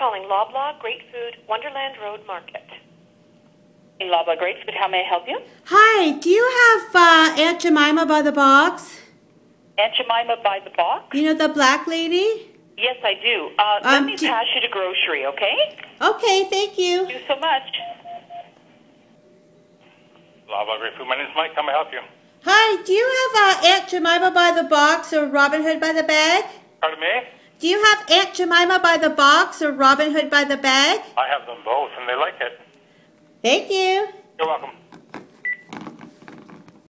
calling Loblaw Great Food Wonderland Road Market. Loblaw Great Food, how may I help you? Hi, do you have uh, Aunt Jemima by the box? Aunt Jemima by the box? You know the black lady? Yes, I do. Uh, let Um, me do- pass you to grocery, okay? Okay, thank you. Thank you so much. Loblaw Great Food. My name's Mike. How may I help you? Hi, do you have uh, Aunt Jemima by the box or Robin Hood by the bag? Pardon me? Do you have Aunt Jemima by the box or Robin Hood by the bag? I have them both, and they like it. Thank you. You're welcome.